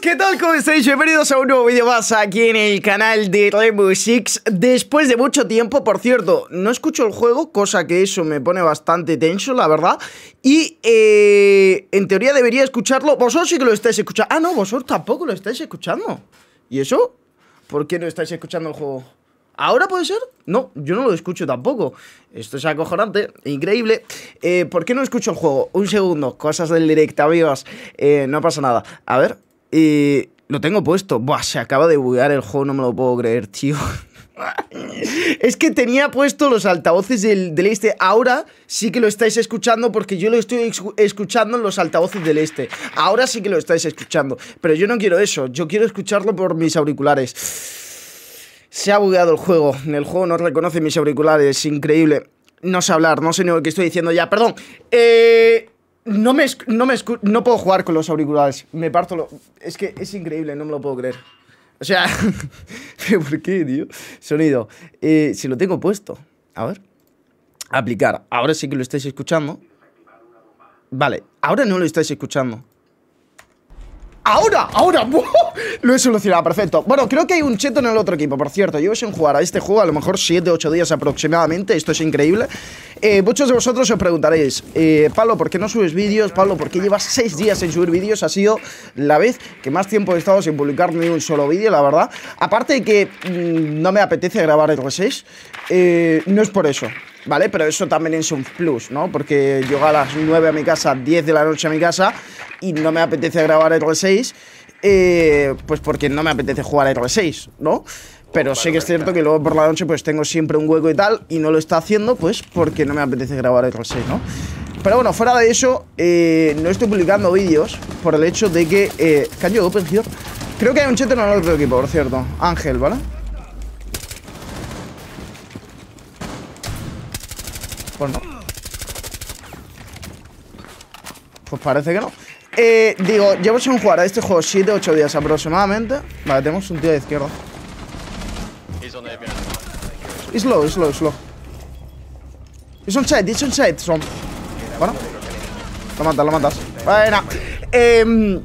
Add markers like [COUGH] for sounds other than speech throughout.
¿qué tal? ¿Cómo estáis? Bienvenidos a un nuevo vídeo más aquí en el canal de Rainbow Six Después de mucho tiempo, por cierto, no escucho el juego, cosa que eso me pone bastante tenso, la verdad Y eh, en teoría debería escucharlo, vosotros sí que lo estáis escuchando Ah, no, vosotros tampoco lo estáis escuchando ¿Y eso? ¿Por qué no estáis escuchando el juego? ¿Ahora puede ser? No, yo no lo escucho tampoco. Esto es acojonante, increíble. Eh, ¿Por qué no escucho el juego? Un segundo, cosas del directo, amigos. Eh, no pasa nada. A ver, eh, lo tengo puesto. Buah, se acaba de buguear el juego, no me lo puedo creer, tío. [LAUGHS] es que tenía puesto los altavoces del, del, este. Ahora sí que lo estáis escuchando porque yo lo estoy escuchando en los altavoces del este. Ahora sí que lo estáis escuchando. Pero yo no quiero eso. Yo quiero escucharlo por mis auriculares. Se ha bugueado el juego. El juego no reconoce mis auriculares. Increíble. No sé hablar, no sé ni lo que estoy diciendo ya. Perdón. Eh. No me, no me no puedo jugar con los auriculares. Me parto lo. Es que es increíble, no me lo puedo creer. O sea, [LAUGHS] ¿por qué, tío? Sonido. Eh, si lo tengo puesto. A ver. Aplicar. Ahora sí que lo estáis escuchando. Vale, ahora no lo estáis escuchando. ¡Ahora! ¡Ahora! [LAUGHS] Lo he solucionado, perfecto Bueno, creo que hay un cheto en el otro equipo, por cierto Llevo sin jugar a este juego a lo mejor 7-8 días aproximadamente Esto es increíble eh, Muchos de vosotros os preguntaréis eh, Pablo, ¿por qué no subes vídeos? Pablo, ¿por qué llevas 6 días sin subir vídeos? Ha sido la vez que más tiempo he estado sin publicar ni un solo vídeo, la verdad Aparte de que mmm, no me apetece grabar el 6 eh, No es por eso ¿vale? Pero eso también es un plus, ¿no? Porque llego a las 9 a mi casa, 10 de la noche a mi casa y no me apetece grabar el 6 eh, pues porque no me apetece jugar a R6, ¿no? Pero sí que es cierto que luego por la noche pues tengo siempre un hueco y tal y no lo está haciendo pues porque no me apetece grabar R6, ¿no? Pero bueno, fuera de eso, eh, no estoy publicando vídeos por el hecho de que... Eh, ¿Can open? Creo que hay un cheto en el otro equipo, por cierto. Ángel, ¿vale? Pues no. Pues parece que no. Eh, digo, llevo sin jugar a este juego 7-8 días aproximadamente. Vale, tenemos un tío de izquierda. Es slow, es slow, slow. Es un set, es un set, son. Bueno. Lo matas, lo matas. Bueno. Eh,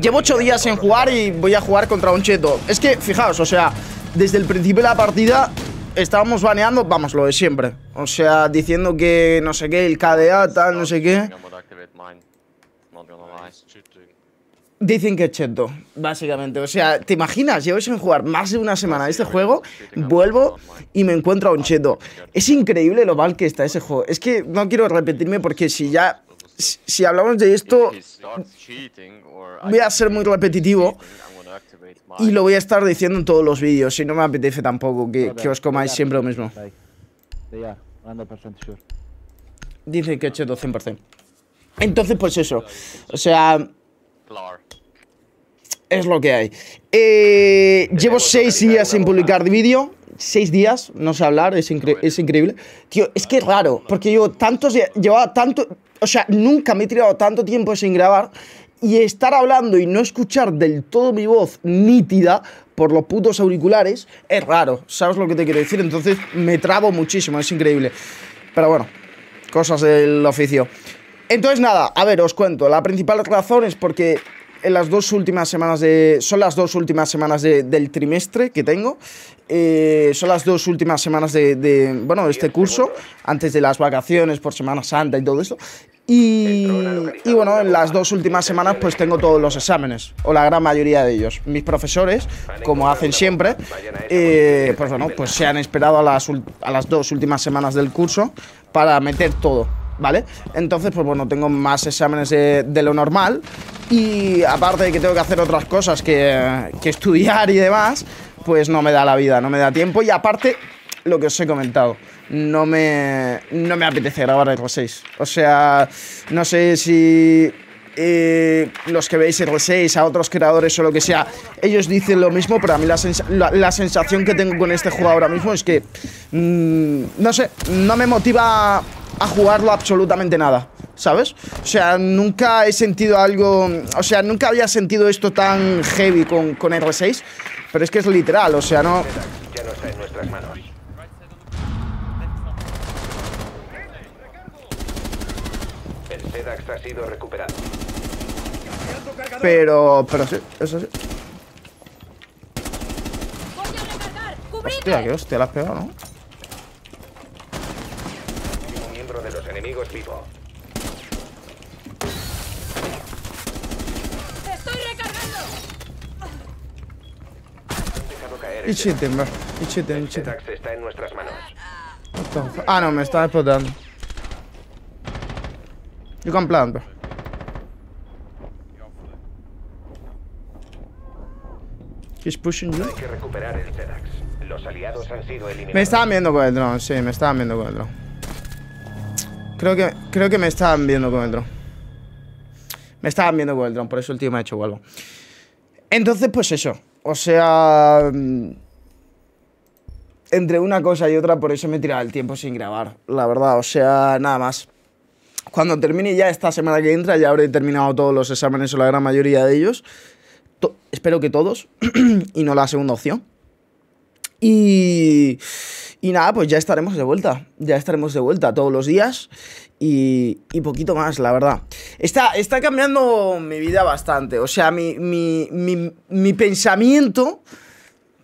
llevo 8 días sin jugar y voy a jugar contra un cheto. Es que, fijaos, o sea, desde el principio de la partida estábamos baneando, vamos, lo de siempre. O sea, diciendo que no sé qué, el KDA, tal, no sé qué. Dicen que es cheto, básicamente. O sea, ¿te imaginas? Llevo sin jugar más de una semana este juego, vuelvo y me encuentro a un cheto. Es increíble lo mal que está ese juego. Es que no quiero repetirme porque si ya... Si hablamos de esto, voy a ser muy repetitivo y lo voy a estar diciendo en todos los vídeos. Y no me apetece tampoco que, que os comáis siempre lo mismo. Dicen que es cheto 100%. Entonces, pues eso. O sea, es lo que hay. Eh, llevo seis días sin publicar vídeo. Seis días, no sé hablar, es, incre es, increíble. Tío, es que es raro, porque yo tantos llevaba tanto. O sea, nunca me he tirado tanto tiempo sin grabar. Y estar hablando y no escuchar del todo mi voz nítida por los putos auriculares es raro. ¿Sabes lo que te quiero decir? Entonces me trabo muchísimo, es increíble. Pero bueno, cosas del oficio. Entonces nada, a ver, os cuento. La principal razón es porque las dos últimas semanas de... Son las dos últimas semanas de, del trimestre que tengo. Eh, son las dos últimas semanas de, bueno, este curso, antes de las vacaciones por Semana Santa y todo esto. Y, y, bueno, en las dos últimas semanas pues tengo todos los exámenes, o la gran mayoría de ellos. Mis profesores, como hacen siempre, eh, pues bueno, pues se han esperado a las, a las dos últimas semanas del curso para meter todo. ¿vale? Entonces, pues bueno, tengo más exámenes de, de, lo normal y aparte de que tengo que hacer otras cosas que, que, estudiar y demás, pues no me da la vida, no me da tiempo y aparte, lo que os he comentado, no me, no me apetece grabar el 6 O sea, no sé si eh, los que veis R6, a otros creadores o lo que sea, ellos dicen lo mismo, pero a mí la, la, sensación que tengo con este juego ahora mismo es que, mmm, no sé, no me motiva a jugarlo absolutamente nada, ¿sabes? O sea, nunca he sentido algo, o sea, nunca había sentido esto tan heavy con, con R6, pero es que es literal, o sea, no... Ya no está en nuestras manos. El SEDAX ha sido recuperado. Pero, pero sí, eso sí. Hostia, que hostia, la has pegado, ¿no? Un miembro de los enemigos vivo. ¡Estoy recargando! It's cheating, bro. It's cheating, it's cheating. Está en nuestras manos. Ah, no, me está explotando. You can plant. He's pushing you. Hay que recuperar el. Los aliados han sido eliminados. Me estaban viendo con el dron, sí, me estaban viendo con el dron. Creo que, creo que me estaban viendo con el dron. Me estaban viendo con el dron, por eso el tío me ha hecho algo. Entonces, pues eso. O sea. mm, Entre una cosa y otra, por eso me he tirado el tiempo sin grabar. La verdad, o sea, nada más. Cuando termine ya esta semana que entra, ya habré terminado todos los exámenes o la gran mayoría de ellos. To- espero que todos. [CLEARS THROAT] y no la segunda opción. Y, y nada, pues ya estaremos de vuelta. Ya estaremos de vuelta todos los días. Y, y poquito más, la verdad. Está, está cambiando mi vida bastante. O sea, mi, mi, mi, mi pensamiento.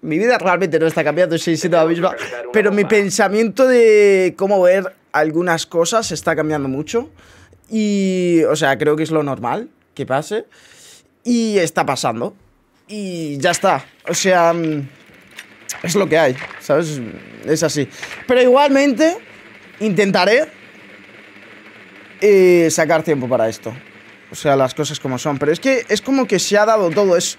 Mi vida realmente no está cambiando, sigue siendo la misma. Pero mi pensamiento de cómo ver algunas cosas está cambiando mucho. Y, o sea, creo que es lo normal que pase. Y está pasando. Y ya está. O sea, mm, es lo que hay, ¿sabes? Es así. Pero igualmente intentaré eh, sacar tiempo para esto. O sea, las cosas como son. Pero es que es como que se ha dado todo. Es,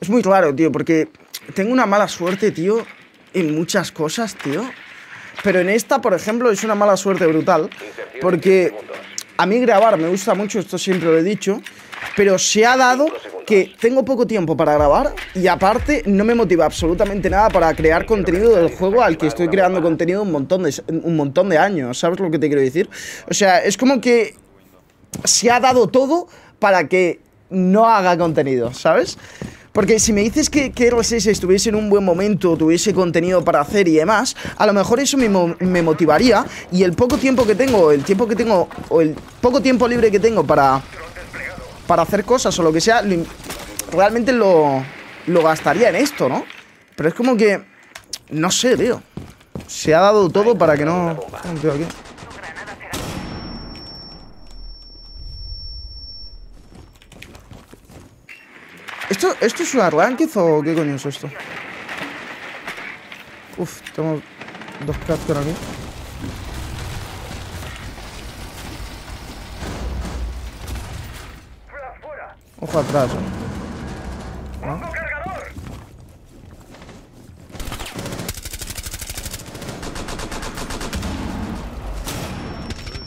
es muy raro, tío, porque tengo una mala suerte, tío, en muchas cosas, tío. Pero en esta, por ejemplo, es una mala suerte brutal. Porque a mí grabar me gusta mucho, esto siempre lo he dicho. Pero se ha dado que tengo poco tiempo para grabar y aparte no me motiva absolutamente nada para crear contenido del juego al que estoy creando contenido un montón de, un montón de años. ¿Sabes lo que te quiero decir? O sea, es como que se ha dado todo para que no haga contenido, ¿sabes? Porque si me dices que, que R6 estuviese en un buen momento, tuviese contenido para hacer y demás, a lo mejor eso me, me motivaría y el poco tiempo que tengo, el tiempo que tengo, o el poco tiempo libre que tengo para, para hacer cosas o lo que sea, realmente lo, lo gastaría en esto, ¿no? Pero es como que, no sé, tío. Se ha dado todo para que no... Un ¿Esto, ¿Esto es una ranked o qué coño es esto? Uf, tengo dos capturas aquí. Ojo atrás, eh. ¿No?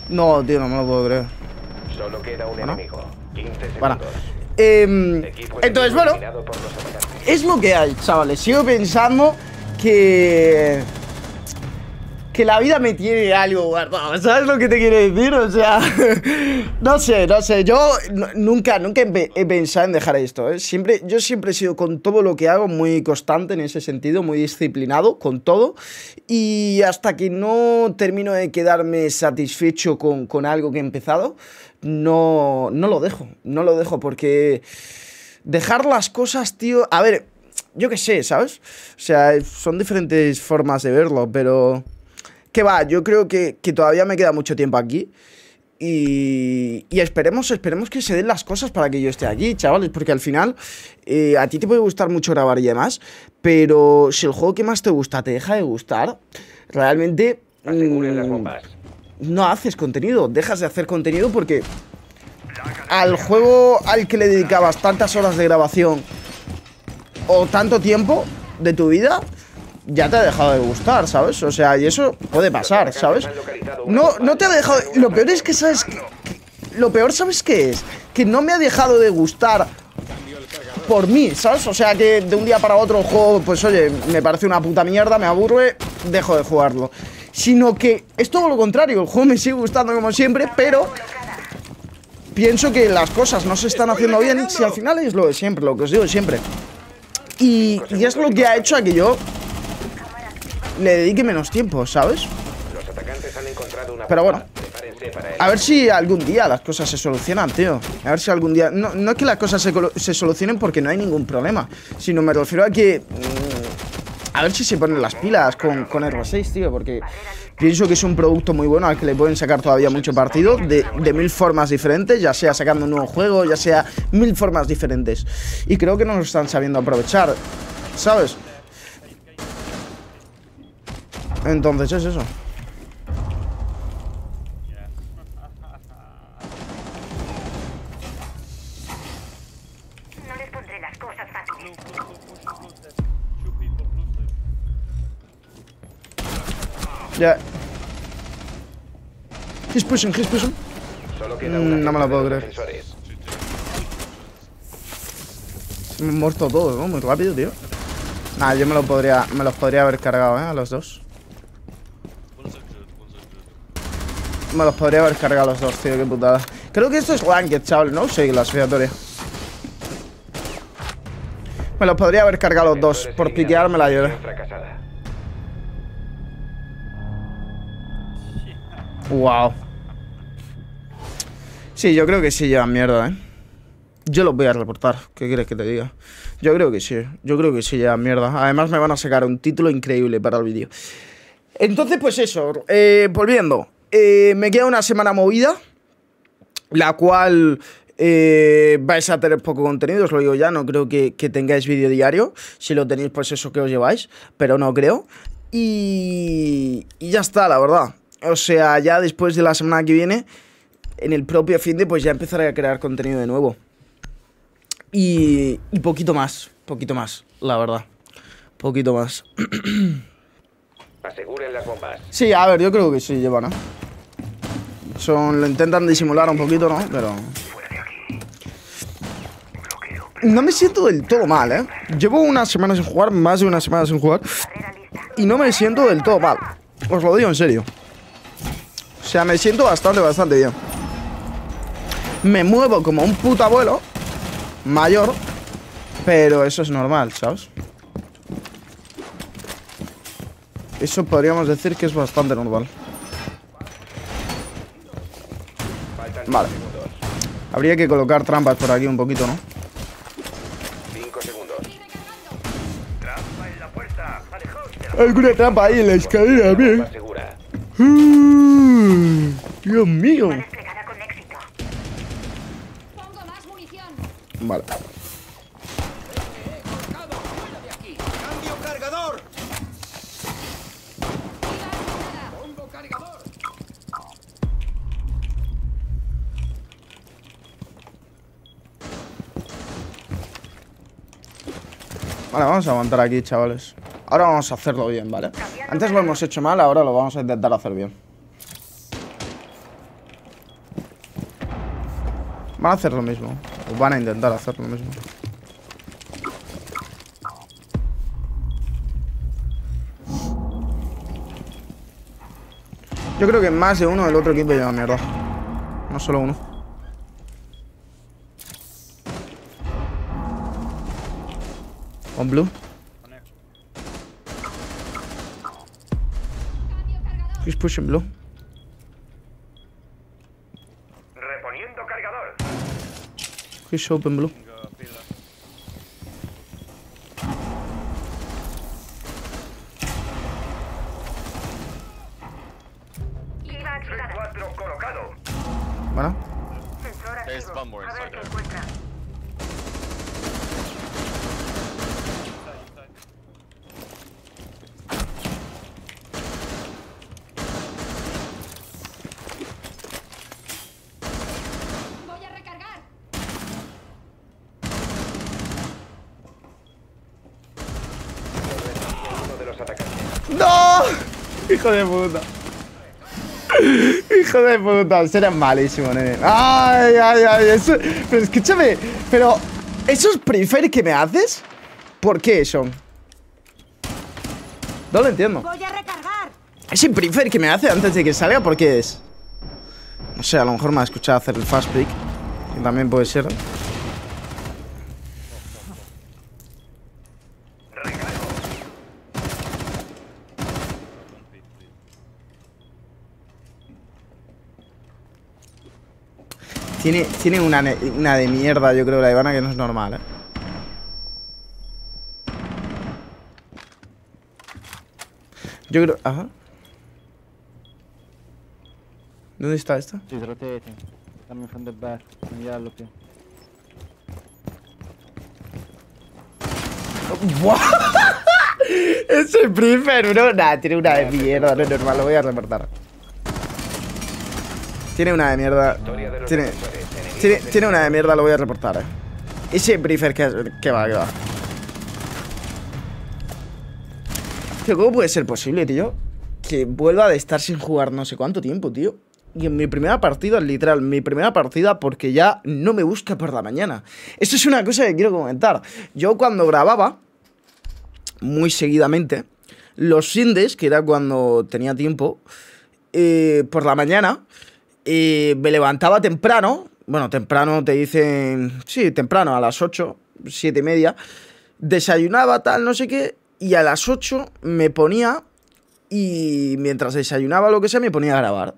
No, tío, no me lo puedo creer. Solo queda un Bueno. enemigo. 15 segundos. Bueno. Em, entonces, bueno, es lo que hay, chavales. Sigo pensando que. Que la vida me tiene algo guardado. ¿Sabes lo que te quiero decir? O sea. [LAUGHS] no sé, no sé. Yo nunca, nunca he pensado en dejar esto. ¿eh? Siempre, yo siempre he sido con todo lo que hago muy constante en ese sentido, muy disciplinado con todo. Y hasta que no termino de quedarme satisfecho con, con algo que he empezado, no, no lo dejo. No lo dejo porque dejar las cosas, tío. A ver, yo qué sé, ¿sabes? O sea, son diferentes formas de verlo, pero. Que va, yo creo que, que todavía me queda mucho tiempo aquí. Y, y esperemos, esperemos que se den las cosas para que yo esté aquí, chavales, porque al final eh, a ti te puede gustar mucho grabar y demás, pero si el juego que más te gusta te deja de gustar, realmente mm, bombas. no haces contenido, dejas de hacer contenido porque al juego al que le dedicabas tantas horas de grabación o tanto tiempo de tu vida, ya te ha dejado de gustar, ¿sabes? O sea, y eso puede pasar, ¿sabes? No, no te ha dejado... Lo peor es que, ¿sabes? qué? Que- Lo peor, ¿sabes qué es? Que no me ha dejado de gustar por mí, ¿sabes? O sea que de un día para otro el juego, pues oye, me parece una puta mierda, me aburre, dejo de jugarlo. Sino que es todo lo contrario, el juego me sigue gustando como siempre, pero pienso que las cosas no se están haciendo bien, si al final es lo de siempre, lo que os digo siempre. Y, y es lo que ha hecho a que yo le dedique menos tiempo, ¿sabes? Los atacantes han encontrado una Pero bueno. A ver si algún día las cosas se solucionan, tío. A ver si algún día. No, no es que las cosas se, se solucionen porque no hay ningún problema. Sino me refiero a que. mm, a ver si se ponen las pilas con, con r 6, tío. Porque pienso que es un producto muy bueno al que le pueden sacar todavía mucho partido. De, de mil formas diferentes. Ya sea sacando un nuevo juego, ya sea mil formas diferentes. Y creo que no lo están sabiendo aprovechar. ¿Sabes? Entonces es eso. No les pondré las cosas fáciles. Ya. He's pushing, he's pushing. Solo queda Mm, una no me la puedo creer. me han muerto todos, ¿no? Muy rápido, tío. Nah, yo me lo podría, me los podría haber cargado, ¿eh? A los dos. Me los podría haber cargado los dos, tío, qué putada. Creo que esto es Ranked, chaval, ¿no? Sí, clasificatoria. Me los podría haber cargado los dos. Por eliminados. piquear me la fracasada. Wow. Sí, yo creo que sí llevan mierda, ¿eh? Yo los voy a reportar. ¿Qué quieres que te diga? Yo creo que sí. Yo creo que sí llevan mierda. Además me van a sacar un título increíble para el vídeo. Entonces, pues eso. eh, volviendo. Eh, me queda una semana movida. La cual eh, vais a tener poco contenido, os lo digo ya. No creo que, tengáis vídeo diario. Si lo tenéis, pues eso que os lleváis. Pero no creo. Y, y ya está, la verdad. O sea, ya después de la semana que viene, en el propio fin de, pues ya empezaré a crear contenido de nuevo. Y, y poquito más, poquito más, la verdad. Poquito más. [CLEARS THROAT] Aseguren las bombas. Sí, a ver, yo creo que sí llevan, ¿no? Son, lo intentan disimular un poquito, ¿no? Pero... No me siento del todo mal, ¿eh? Llevo unas semanas sin jugar, más de unas semanas sin jugar. Y no me siento del todo mal. Os lo digo en serio. O sea, me siento bastante, bastante bien. Me muevo como un puto abuelo. Mayor. Pero eso es normal, ¿sabes? Eso podríamos decir que es bastante normal. Faltan Vale. Habría que colocar trampas por aquí un poquito, ¿no? Cinco segundos. Alguna trampa ahí en la escalera, Bomba segura. Dios mío. Vale. Vale, vamos a aguantar aquí, chavales. Ahora vamos a hacerlo bien, ¿vale? Antes lo hemos hecho mal, ahora lo vamos a intentar hacer bien. Van a hacer lo mismo. O van a intentar hacer lo mismo. Yo creo que más de uno del otro equipo lleva mierda. No solo uno. Con blue. He's pushing blue. Reponiendo cargador. He's open blue. De puta, será malísimo, nene. Ay, ay, ay. Eso... Pero escúchame, pero esos prefer que me haces, ¿por qué son? No lo entiendo. Voy a recargar. Ese prefer que me hace antes de que salga, ¿por qué es? No sé, a lo mejor me ha escuchado hacer el fast pick. Que también puede ser. Tiene, tiene una, una de mierda, yo creo, la Ivana, que no es normal, ¿eh? Yo creo... Ajá. ¿Dónde está esta? She's rotating. Coming from the back. Yellow pin. ¡Buah! Ese Prefer, bro. Nah, tiene una de mierda, no es normal, lo voy a reportar. Tiene una de mierda. Tiene, tiene, tiene una de mierda, lo voy a reportar, eh. Ese Prefer que, que va, que va. Tío, ¿cómo puede ser posible, tío? Que vuelva de estar sin jugar no sé cuánto tiempo, tío. Y en mi primera partida, literal, mi primera partida porque ya no me busca por la mañana. Esto es una cosa que quiero comentar. Yo cuando grababa, muy seguidamente, los Sindes, que era cuando tenía tiempo, eh, por la mañana, eh, me levantaba temprano. Bueno, temprano te dicen. Sí, temprano, a las 8, 7 y media. Desayunaba, tal, no sé qué. Y a las 8 me ponía. Y mientras desayunaba, lo que sea, me ponía a grabar.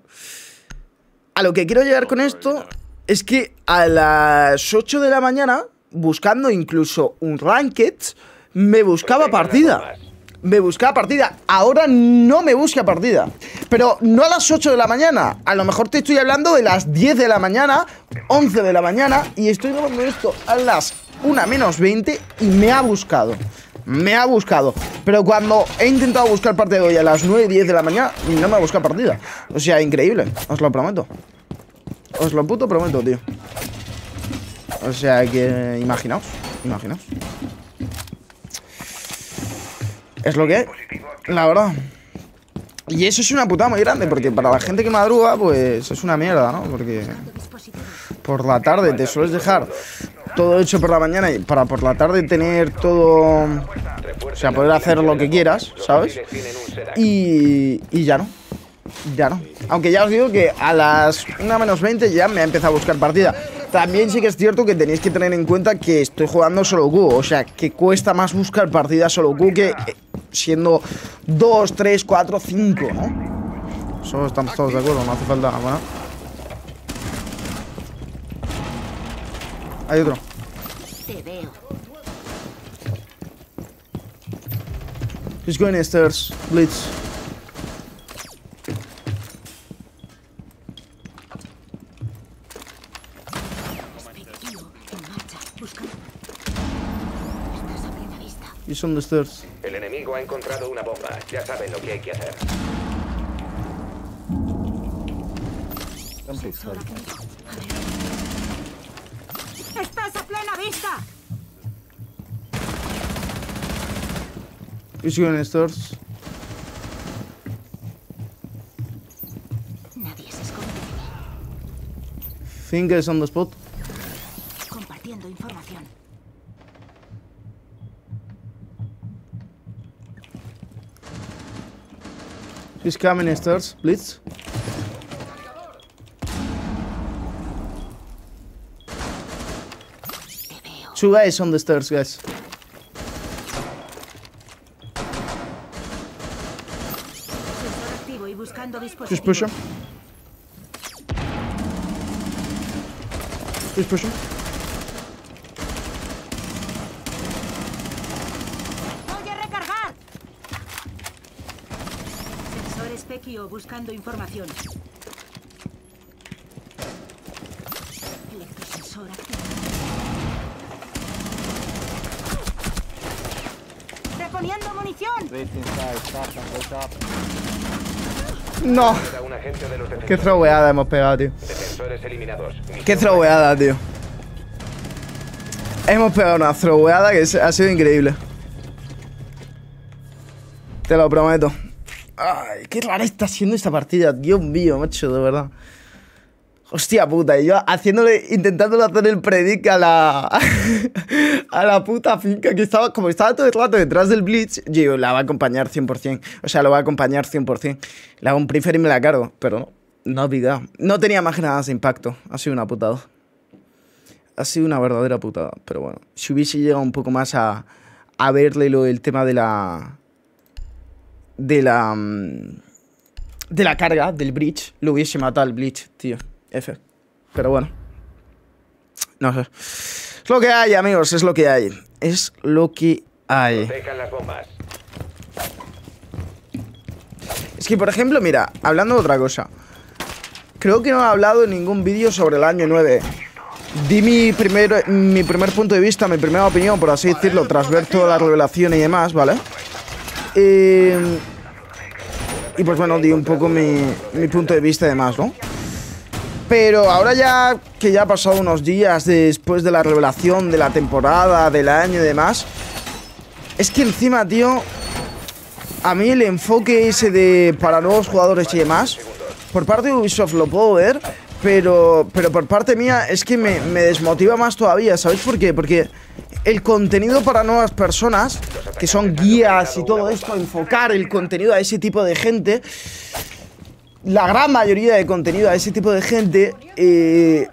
A lo que quiero llegar con esto es que a las 8 de la mañana, buscando incluso un ranked, me buscaba partida. Me buscaba partida. Ahora no me busca partida. Pero no a las 8 de la mañana. A lo mejor te estoy hablando de las 10 de la mañana, 11 de la mañana. Y estoy grabando esto a las 1 menos 20 y me ha buscado. Me ha buscado. Pero cuando he intentado buscar partida hoy a las 9 y 10 de la mañana, no me ha buscado partida. O sea, increíble. Os lo prometo. Os lo puto prometo, tío. O sea que imaginaos. Imaginaos. Es lo que la verdad. Y eso es una putada muy grande, porque para la gente que madruga, pues es una mierda, ¿no? Porque por la tarde te sueles dejar todo hecho por la mañana y para por la tarde tener todo... O sea, poder hacer lo que quieras, ¿sabes? Y, y ya no. Ya no. Aunque ya os digo que a las 1 menos 20 ya me ha empezado a buscar partida. También sí que es cierto que tenéis que tener en cuenta que estoy jugando solo Q. O sea, que cuesta más buscar partida solo Q que eh, siendo 2, 3, 4, 5, ¿no? Eso estamos todos de acuerdo, no hace falta. Bueno. Hay otro. Te veo. He's going stairs. Blitz. Efectivo. En marcha. Buscando. Estás a plena vista. He's on the stairs. El enemigo ha encontrado una bomba. Ya saben lo que hay que hacer. ¡Estás a plena vista! He's going stairs. Nadie se esconde de mí. Think is on the spot. He's coming stairs. please. Two guys on the stairs, guys. Just push him. Just push him. Buscando información. Electrosensor activo. ¡Reponiendo munición! No. Qué throweada hemos pegado, tío. Qué throweada, tío. Hemos pegado una throweada que ha sido increíble. Te lo prometo. Ay, qué rara está siendo esta partida. Dios mío, macho, de verdad. Hostia puta, y yo haciéndole, intentándole hacer el predic a la. [LAUGHS] a la puta finca que estaba. Como estaba todo el rato detrás del Blitz, yo la va a acompañar 100%. O sea, lo va a acompañar 100%. Le hago un prefer y me la cargo, pero no. No ha picado. No tenía más que nada de impacto. Ha sido una putada. Ha sido una verdadera putada. Pero bueno, si hubiese llegado un poco más a, a verle lo, el tema de la. De la. mm, De la carga del bridge, lo hubiese matado al bridge, tío. F. Pero bueno. No sé. Es lo que hay, amigos, es lo que hay. Es lo que hay. Dejan las bombas. Es que, por ejemplo, mira, hablando de otra cosa. Creo que no he hablado en ningún vídeo sobre el año 9. Di mi primer, mi primer punto de vista, mi primera opinión, por así decirlo, tras ver toda la revelación y demás, ¿vale? Eh, y pues bueno, di un poco mi, mi punto de vista y demás, ¿no? Pero ahora ya que ya ha pasado unos días después de la revelación de la temporada, del año y demás, es que encima, tío, a mí el enfoque ese de para nuevos jugadores y demás, por parte de Ubisoft lo puedo ver, pero, pero por parte mía es que me, me desmotiva más todavía, ¿sabéis por qué? Porque el contenido para nuevas personas, que son guías y todo esto, enfocar el contenido a ese tipo de gente, la gran mayoría de contenido a ese tipo de gente, eh,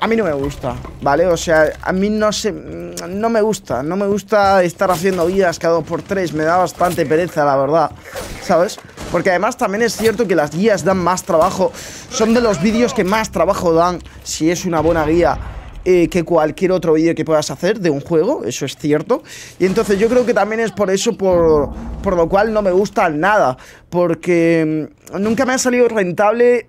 a mí no me gusta, ¿vale? O sea, a mí no se, no me gusta, no me gusta estar haciendo guías cada dos por tres, me da bastante pereza, la verdad, ¿sabes? Porque además también es cierto que las guías dan más trabajo, son de los vídeos que más trabajo dan si es una buena guía eh, que cualquier otro vídeo que puedas hacer de un juego, eso es cierto. Y entonces yo creo que también es por eso por, por lo cual no me gusta nada, porque mm, nunca me ha salido rentable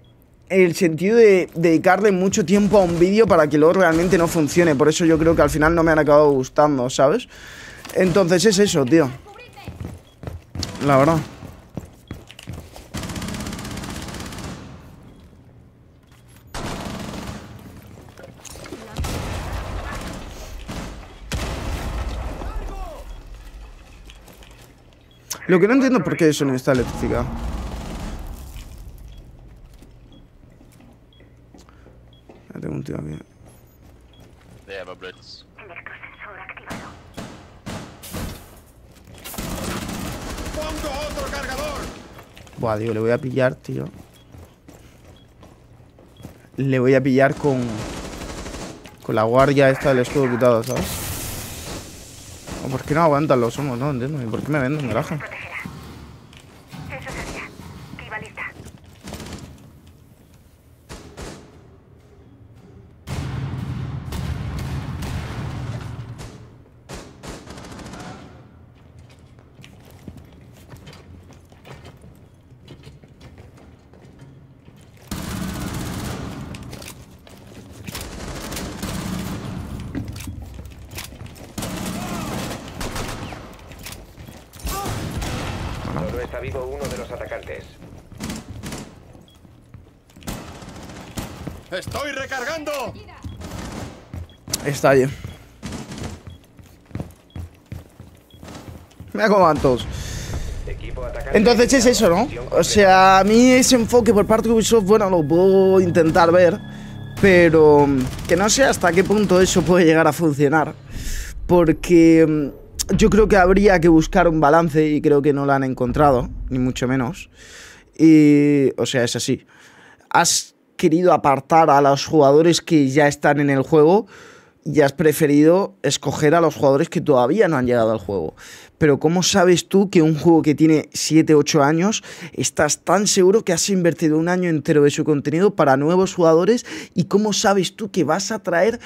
el sentido de dedicarle mucho tiempo a un vídeo para que luego realmente no funcione. Por eso yo creo que al final no me han acabado gustando, ¿sabes? Entonces es eso, tío. La verdad. Lo que no entiendo es por qué eso no está electrificado. Ya tengo un tío aquí. They have a blitz. Electrosensor activado. Buah, tío, le voy a pillar, tío. Le voy a pillar con... Con la guardia esta del escudo quitado, ¿sabes? ¿O ¿Por qué no aguantan los humos? No entiendo. ¿Y por qué me venden garaje? Está bien. Todos. Entonces es eso, ¿no? O sea, a mí ese enfoque por parte de Ubisoft, bueno, lo puedo intentar ver, pero mm, que no sé hasta qué punto eso puede llegar a funcionar. Porque mm, yo creo que habría que buscar un balance y creo que no lo han encontrado, ni mucho menos. Y, o sea, es así. Has querido apartar a los jugadores que ya están en el juego y has preferido escoger a los jugadores que todavía no han llegado al juego. Pero ¿cómo sabes tú que un juego que tiene 7, 8 años estás tan seguro que has invertido un año entero de su contenido para nuevos jugadores? ¿Y cómo sabes tú que vas a traer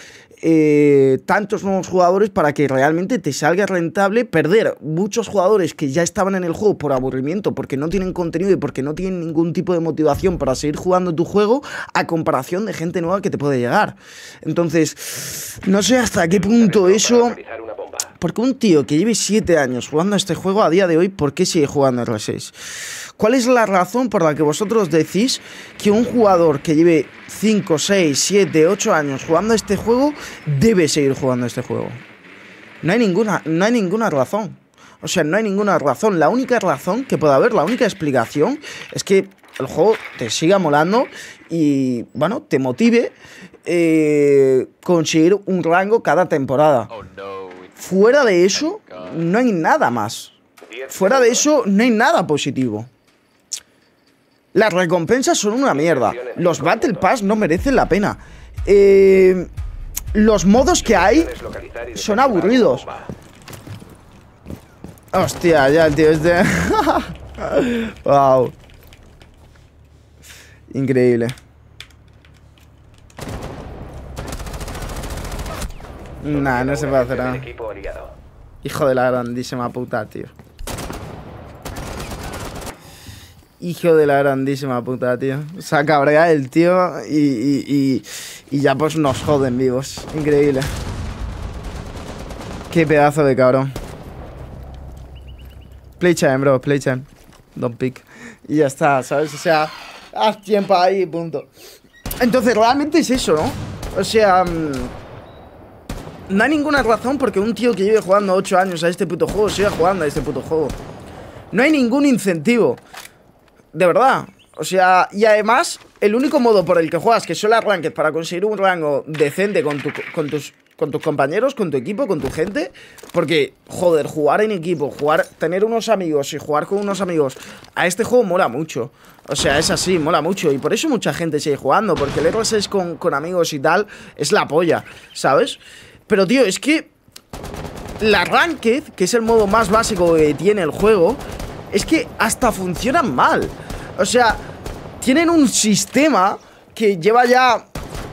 eh, tantos nuevos jugadores para que realmente te salga rentable perder muchos jugadores que ya estaban en el juego por aburrimiento, porque no tienen contenido y porque no tienen ningún tipo de motivación para seguir jugando tu juego a comparación de gente nueva que te puede llegar? Entonces, no sé hasta qué punto eso... Porque un tío que lleve 7 años jugando a este juego a día de hoy, ¿por qué sigue jugando a R6? ¿Cuál es la razón por la que vosotros decís que un jugador que lleve 5, 6, 7, 8 años jugando a este juego debe seguir jugando a este juego? No hay ninguna, no hay ninguna razón. O sea, no hay ninguna razón. La única razón que puede haber, la única explicación es que el juego te siga molando y, bueno, te motive eh, conseguir un rango cada temporada. Oh no. Fuera de eso, no hay nada más. Fuera de eso, no hay nada positivo. Las recompensas son una mierda. Los Battle Pass no merecen la pena. Eh, los modos que hay son aburridos. Hostia, ya tío este. [LAUGHS] wow. Increíble. Nah, no se puede hacer nada. Hijo de la grandísima puta, tío. Hijo de la grandísima puta, tío. Se ha cabreado el tío y, y, y, y ya pues nos joden vivos. Increíble. Qué pedazo de cabrón. Play time, bro, play time. Don't pick. Y ya está, ¿sabes? O sea, haz tiempo ahí punto. Entonces, realmente es eso, ¿no? O sea... mm, no hay ninguna razón porque un tío que lleve jugando 8 años a este puto juego siga jugando a este puto juego. No hay ningún incentivo. De verdad. O sea, y además, el único modo por el que juegas, que son las ranked, para conseguir un rango decente con tus, con tus compañeros, con tu equipo, con tu gente. Porque, joder, jugar en equipo, jugar, tener unos amigos y jugar con unos amigos a este juego mola mucho. O sea, es así, mola mucho. Y por eso mucha gente sigue jugando, porque el R6 con, con amigos y tal es la polla, ¿sabes? Pero, tío, es que la Ranked, que es el modo más básico que tiene el juego, es que hasta funcionan mal. O sea, tienen un sistema que lleva ya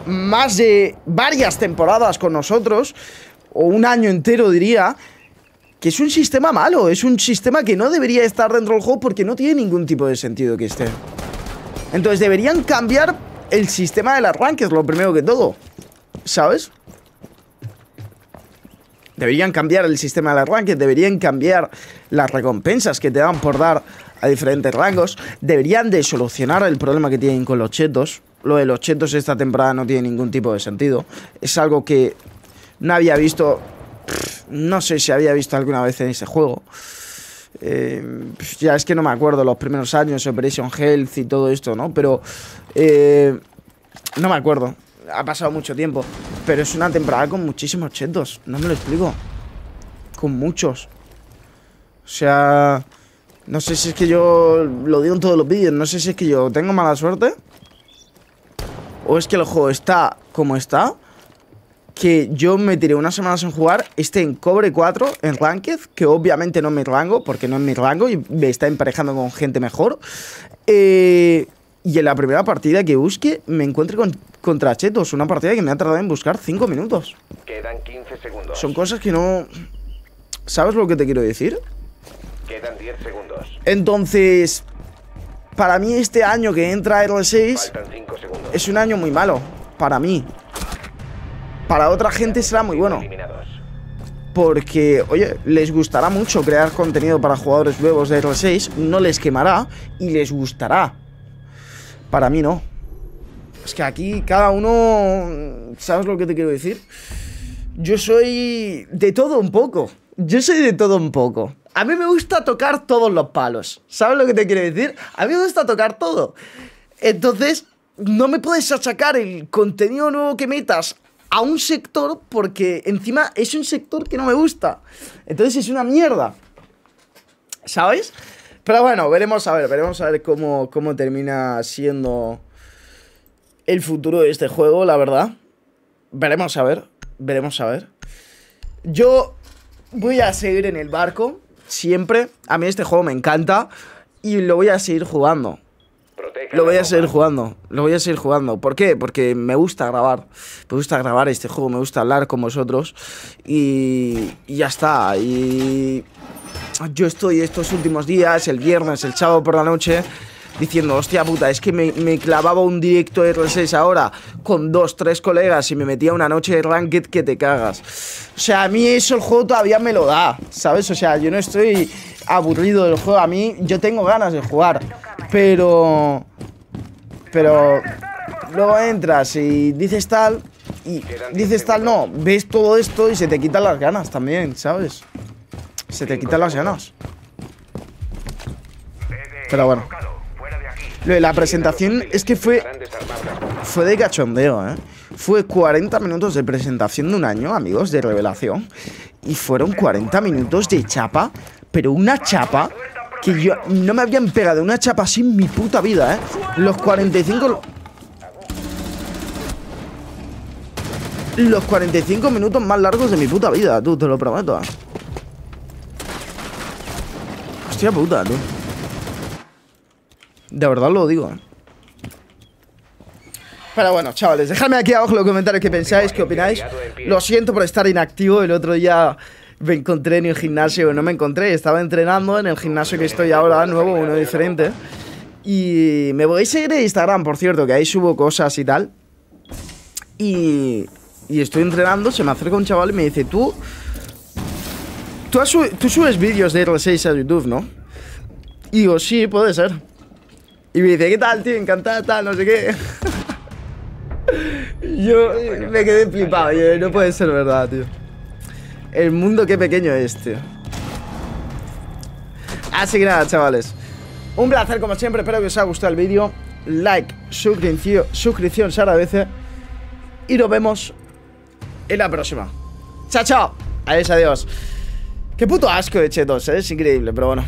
más de varias temporadas con nosotros, o un año entero diría, que es un sistema malo, es un sistema que no debería estar dentro del juego porque no tiene ningún tipo de sentido que esté. Entonces deberían cambiar el sistema de las Ranked, lo primero que todo. ¿Sabes? Deberían cambiar el sistema de las deberían cambiar las recompensas que te dan por dar a diferentes rangos, deberían de solucionar el problema que tienen con los chetos. Lo de los chetos esta temporada no tiene ningún tipo de sentido. Es algo que no había visto, no sé si había visto alguna vez en ese juego. Eh, ya es que no me acuerdo los primeros años, Operation Health y todo esto, ¿no? Pero eh, no me acuerdo. Ha pasado mucho tiempo. Pero es una temporada con muchísimos chetos. No me lo explico. Con muchos. O sea... No sé si es que yo lo digo en todos los vídeos. No sé si es que yo tengo mala suerte. O es que el juego está como está. Que yo me tiré unas semanas en jugar. Esté en cobre 4 en Ranked. Que obviamente no es mi rango. Porque no es mi rango. Y me está emparejando con gente mejor. Eh, y en la primera partida que busque, me encuentre con, contra Chetos. Una partida que me ha tardado en buscar 5 minutos. Quedan 15 segundos. Son cosas que no. ¿Sabes lo que te quiero decir? Quedan 10 segundos. Entonces. Para mí, este año que entra R6 Faltan 5 segundos. es un año muy malo. Para mí. Para otra gente será muy bueno. Porque, oye, les gustará mucho crear contenido para jugadores nuevos de R6. No les quemará y les gustará. Para mí no. Es que aquí cada uno... ¿Sabes lo que te quiero decir? Yo soy de todo un poco. Yo soy de todo un poco. A mí me gusta tocar todos los palos. ¿Sabes lo que te quiero decir? A mí me gusta tocar todo. Entonces, no me puedes achacar el contenido nuevo que metas a un sector porque encima es un sector que no me gusta. Entonces es una mierda. ¿Sabes? Pero bueno, veremos a ver, veremos a ver cómo, cómo termina siendo el futuro de este juego, la verdad. Veremos a ver, veremos a ver. Yo voy a seguir en el barco, siempre. A mí este juego me encanta y lo voy a seguir jugando. Lo voy a seguir jugando, lo voy a seguir jugando. ¿Por qué? Porque me gusta grabar. Me gusta grabar este juego, me gusta hablar con vosotros. Y, y ya está. Y yo estoy estos últimos días, el viernes, el sábado por la noche, diciendo, hostia puta, es que me, clavaba un directo R6 ahora con dos, tres colegas y me metía una noche de ranked que te cagas. O sea, a mí eso el juego todavía me lo da, ¿sabes? O sea, yo no estoy aburrido del juego, a mí yo tengo ganas de jugar, pero... Pero luego entras y dices tal y dices tal, no, ves todo esto y se te quitan las ganas también, ¿sabes? Se te quitan las ganas. Pero bueno. Lo de la presentación es que fue, fue de cachondeo, ¿eh? Fue 40 minutos de presentación de un año, amigos, de revelación. Y fueron 40 minutos de chapa, pero una chapa que yo no me habían pegado una chapa así en mi puta vida, ¿eh? Los 45... lo- Los 45 minutos más largos de mi puta vida, tú, te lo prometo. ¿eh? Hostia puta, tú. De verdad lo digo. Pero bueno, chavales, dejadme aquí abajo en los comentarios qué pensáis, qué opináis. Lo siento por estar inactivo. El otro día me encontré en el gimnasio, no me encontré, estaba entrenando en el gimnasio que estoy ahora, nuevo, uno diferente. Y me podéis seguir en Instagram, por cierto, que ahí subo cosas y tal. Y, y estoy entrenando, se me acerca un chaval y me dice, tú... Tú, tú subes vídeos de R6 a YouTube, ¿no? Y digo, sí, puede ser. Y me dice, ¿qué tal, tío? Encantada, tal, no sé qué. [LAUGHS] Yo me quedé flipado, yo, no puede ser verdad, tío. El mundo qué pequeño es, tío. Así que nada, chavales. Un placer como siempre, espero que os haya gustado el vídeo. Like, suscripción, suscripción se agradece. Y nos vemos en la próxima. Chao, chao. Adiós, adiós. Qué puto asco de chetos, ¿eh? es increíble, pero bueno.